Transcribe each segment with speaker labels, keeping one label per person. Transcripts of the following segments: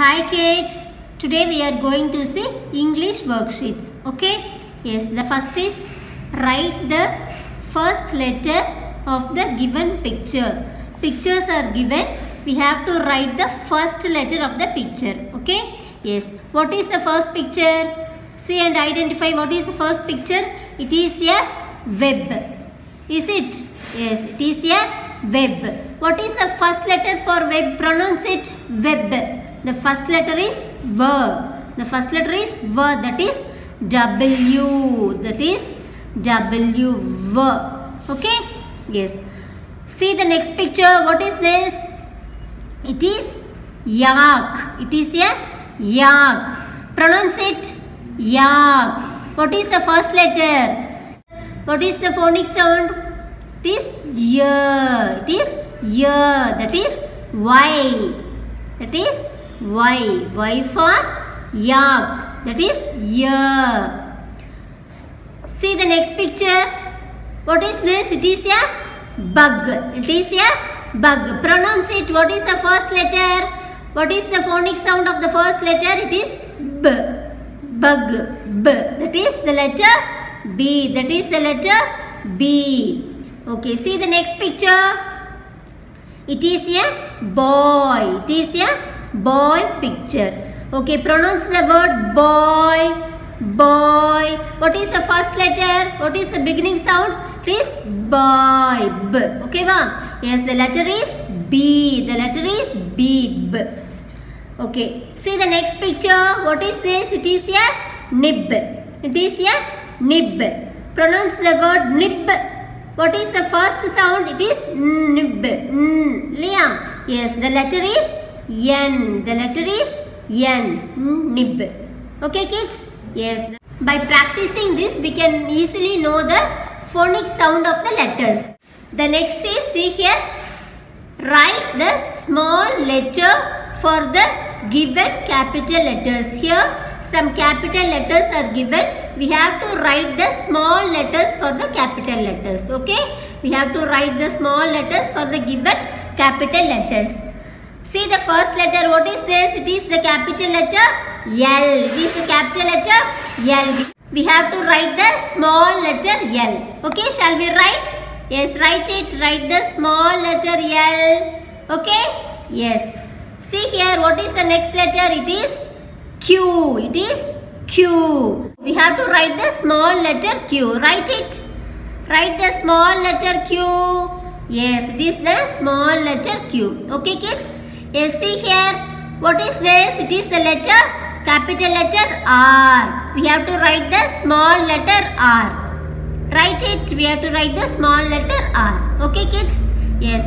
Speaker 1: Hi kids, today we are going to see English worksheets. Okay? Yes, the first is write the first letter of the given picture. Pictures are given, we have to write the first letter of the picture. Okay? Yes, what is the first picture? See and identify what is the first picture. It is a web. Is it? Yes, it is a web. What is the first letter for web? Pronounce it web. The first letter is V. The first letter is V. That is W. That is W. V. Okay? Yes. See the next picture. What is this? It is yak. It is a yak. Pronounce it yak. What is the first letter? What is the phonic sound? It is y. It is y. That is y. That is y. Y for yak. That is y. See the next picture. What is this? It is a bug. It is a bug. Pronounce it. What is the first letter? What is the phonic sound of the first letter? It is b. Bug. B. That is the letter B. That is the letter B. Okay. See the next picture. It is a boy. It is a boy picture. Okay. Pronounce the word boy. Boy. What is the first letter? What is the beginning sound? It is boy. B. Okay, va? Yes, the letter is B. The letter is B. B. Okay. See the next picture. What is this? It is a nib. It is a nib. Pronounce the word nib. What is the first sound? It is nib. N. Liam. Yes, the letter is N. The letter is N. Nib. Okay, kids? Yes. By practicing this, we can easily know the phonic sound of the letters. The next is, see here, write the small letter for the given capital letters. Here, some capital letters are given. We have to write the small letters for the capital letters. Okay? We have to write the small letters for the given capital letters. See the first letter. What is this? It is the capital letter L. It is the capital letter L. We have to write the small letter L. Okay, shall we write? Yes, write it. Write the small letter L. Okay? Yes. See here, what is the next letter? It is Q. It is Q. We have to write the small letter Q. Write it. Write the small letter Q. Yes, it is the small letter Q. Okay, kids? Yes, see here. What is this? It is the letter, capital letter R. We have to write the small letter R. Write it. We have to write the small letter R. Okay, kids? Yes.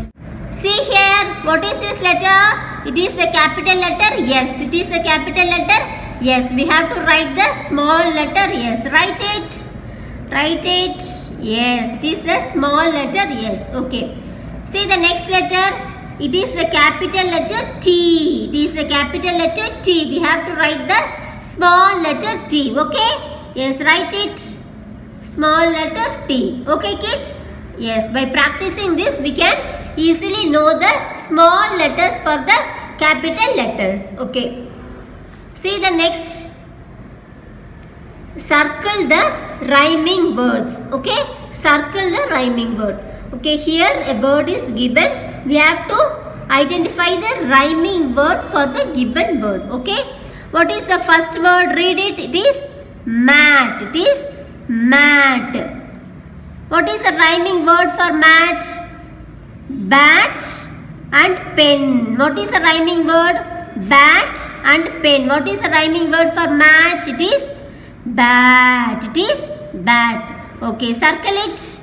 Speaker 1: See here. What is this letter? It is the capital letter. Yes, it is the capital letter. Yes, we have to write the small letter. Yes, write it. Write it. Yes, it is the small letter. Yes, okay. See the next letter. It is the capital letter T. It is the capital letter T. We have to write the small letter T. Okay? Yes, write it. Small letter T. Okay, kids? Yes, by practicing this, we can easily know the small letters for the capital letters. Okay. See the next. Circle the rhyming words. Okay. Circle the rhyming word. Okay. Here a word is given. We have to identify the rhyming word for the given word. Okay. What is the first word? Read it. It is mat. It is mat. What is the rhyming word for mat? Bat and pen. What is the rhyming word? Bat and pen. What is the rhyming word for mat? It is bat. It is bat. Okay, circle it.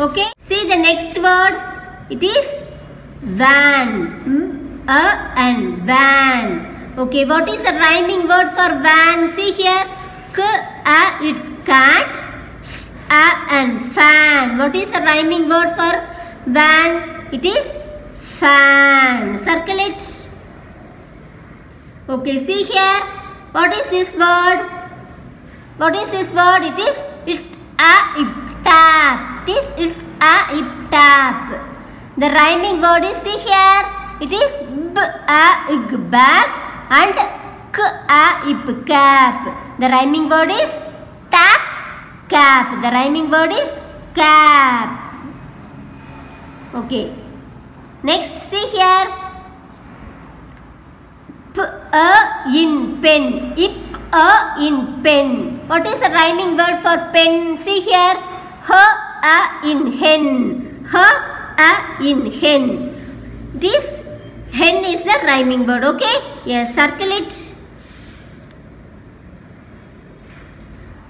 Speaker 1: Okay, see the next word. It is van. Hmm? A and van. Okay, what is the rhyming word for van? See here. K, a, it, cat. F, a and fan. What is the rhyming word for van? It is fan. Circle it. Okay, see here. What is this word? What is this word? It is it, a, it, tap. It is it, a, it, tap. The rhyming word is see here. it is b a ig bag and k a ip cap. The rhyming word is tap cap. The rhyming word is cap. Okay. Next see here. P a in pen. Ip a in pen. What is the rhyming word for pen? See here. H a in hen. H a in hen. This hen is the rhyming word. Okay. Yes. Circle it.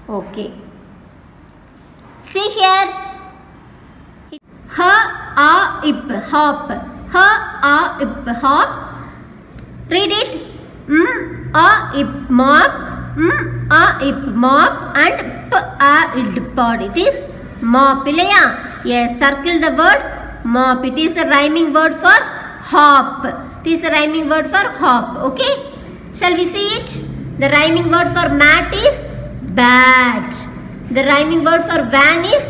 Speaker 1: Okay. See here. H a ip hop. H a ip hop. Read it. M a ip mop. M a ip mop and p a id pod. It is mop. இல்லையா? Yes. Circle the word mop. It is a rhyming word for hop. It is a rhyming word for hop. Okay. Shall we see it? The rhyming word for mat is bat. The rhyming word for van is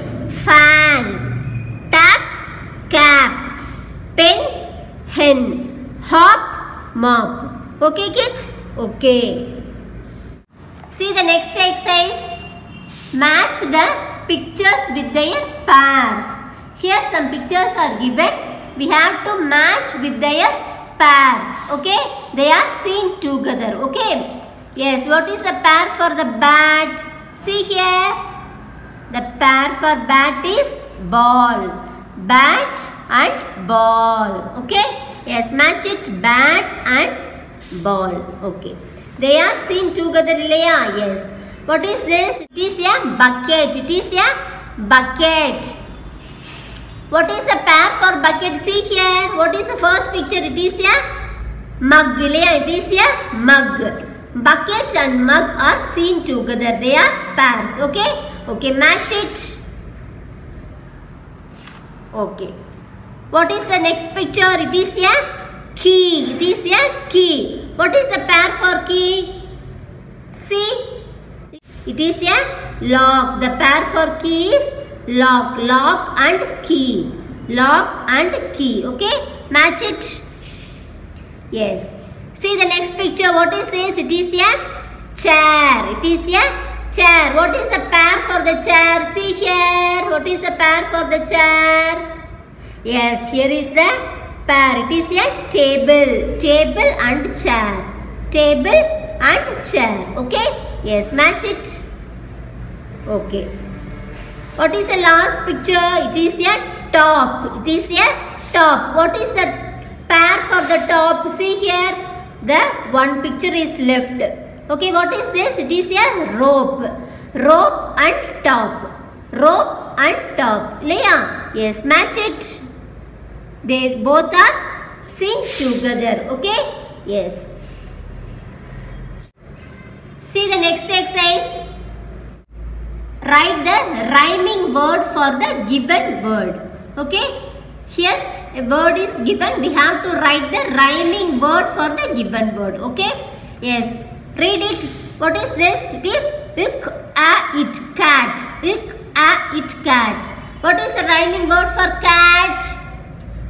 Speaker 1: fan. Tap, cap. Pen, hen. Hop, mop. Okay kids? Okay. See the next exercise. Match the pictures with their pairs. Here some pictures are given. We have to match with their pairs. Okay. They are seen together. Okay. Yes. What is the pair for the bat? See here. The pair for bat is ball. Bat and ball. Okay. Yes. Match it. Bat and ball. Okay. They are seen together. Yes. What is this? It is a bucket. It is a bucket. What is the pair for bucket? See here. What is the first picture? It is a mug. It is a mug. Bucket and mug are seen together. They are pairs. Okay. Okay. Match it. Okay. What is the next picture? It is a key. It is a key. What is the pair for key? See. It is a lock. The pair for key is lock. Lock and key. Lock and key. Okay? Match it. Yes. See the next picture. What is this? It is a chair. It is a chair. What is the pair for the chair? See here. What is the pair for the chair? Yes, here is the pair. It is a table. Table and chair. Table and chair. Okay? Yes, match it. Okay. What is the last picture? It is a top. It is a top. What is the pair for the top? See here, the one picture is left. Okay, what is this? It is a rope. Rope and top. Rope and top. Leah, yes, match it. They both are seen together. Okay, yes. See the next exercise. Write the rhyming word for the given word. Okay? Here a word is given. We have to write the rhyming word for the given word. Okay? Yes. Read it. What is this? It is ik a it cat. Ik a it cat. What is the rhyming word for cat?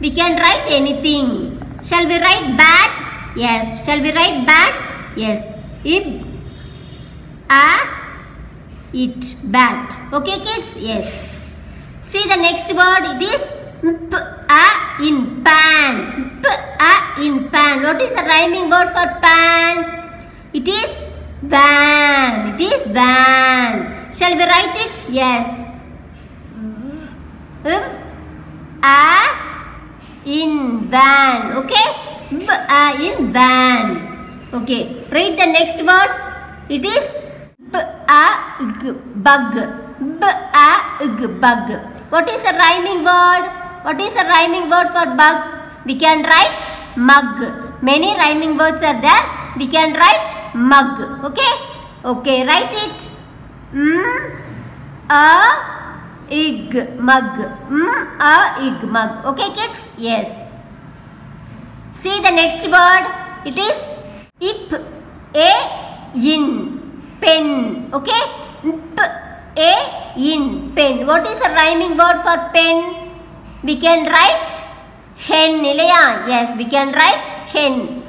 Speaker 1: We can write anything. Shall we write bat? Yes. Shall we write bat? Yes. Ib a it bat. Okay kids? Yes. See the next word. It is p a in pan. P a in pan. What is the rhyming word for pan? It is van. It is van. Shall we write it? Yes. If a in van. Okay. B a in van. Okay. Read the next word. It is a g bug. B a g bug. What is the rhyming word? What is the rhyming word for bug? We can write mug. Many rhyming words are there. We can write mug. Okay? Okay, write it. M a ig mug. M a ig mug. Okay, kids? Yes. See the next word. It is ip a in pen okay? P a in pen. What is the rhyming word for pen? We can write hen ilaya yes we can write hen.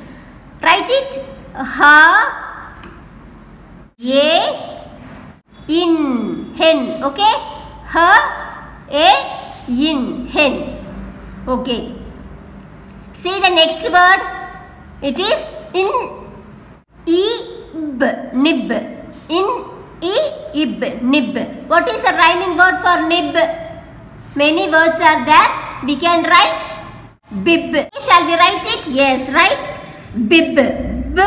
Speaker 1: Write it. Ha a in hen okay? Ha a in hen. Okay. See the next word? It is in ib nib in e ib nib. What is the rhyming word for nib? Many words are there. We can write bib. Shall we write it? Yes write bib. B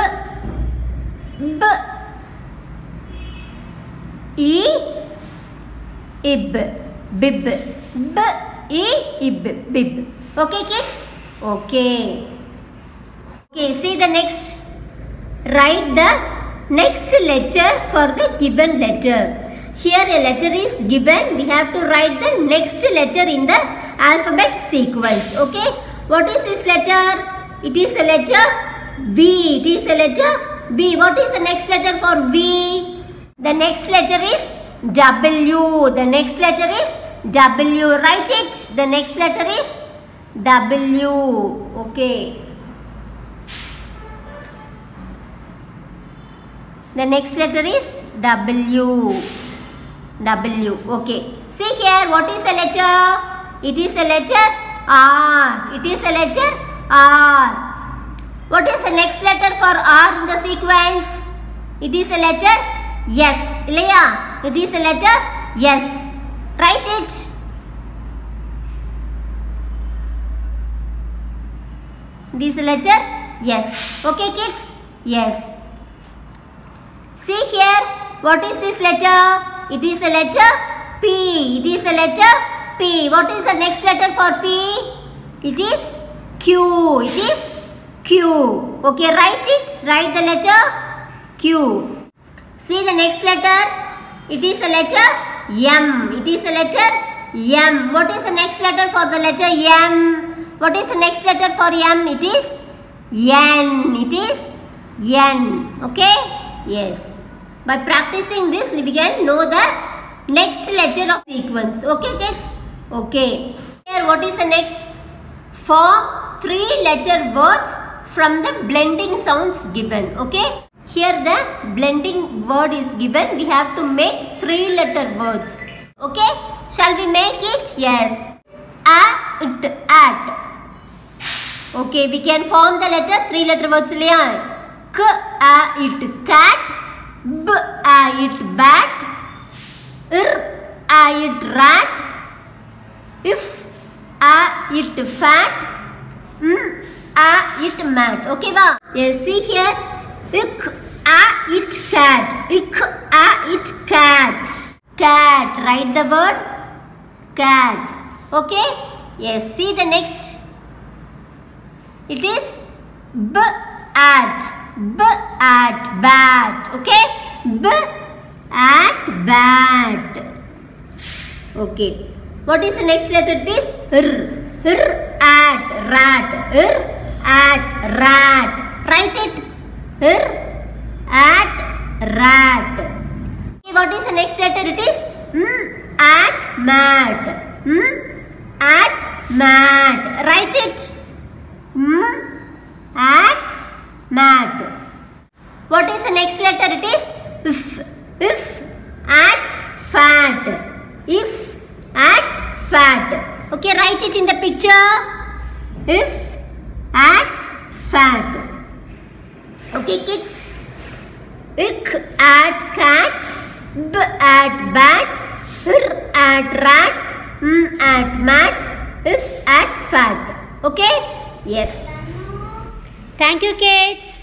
Speaker 1: b e ib. Bib. B e ib. Bib. Okay kids? Okay. Okay see the next. Write the next letter for the given letter. Here a letter is given. We have to write the next letter in the alphabet sequence okay? What is this letter? It is the letter v. It is the letter v. What is the next letter for v? The next letter is w. The next letter is w. Write it. The next letter is w. Okay The next letter is W. W. Okay. See here, what is the letter? It is the letter R. It is the letter R. What is the next letter for R in the sequence? It is a letter yes. Ilaya, it is a letter yes. Write it. It is a letter yes. Okay kids? Yes see here what is this letter? It is the letter p. It is the letter p. What is the next letter for p? It is q. It is q. Okay write it. Write the letter q. See the next letter? It is the letter m. It is the letter m. What is the next letter for the letter m? What is the next letter for m? It is n. It is n. Okay? Yes by practicing this, we can know the next letter of sequence. Okay, kids? Okay. Here, what is the next? Form three letter words from the blending sounds given. Okay? Here, the blending word is given. We have to make three letter words. Okay? Shall we make it? Yes. At, at. Okay, we can form the letter three letter words. K, a, it, cat b a it bat r a it rat if it fat m a it mat okay va yes see here. ik a it cat. ik a it cat. Cat write the word cat. Okay? Yes see the next. It is b at b at bat okay? B at bat. Okay. What is the next letter? It is r. R at rat. R at rat. Write it. R at rat. Okay, what is the next letter? It is m at mat. M at mat. Write it. M at mat what is the next letter? It is if. If at fat. If at fat. Okay write it in the picture. If at fat. Okay kids. Ik at cat b at bat r at rat m at mat if at fat. Okay? Yes thank you kids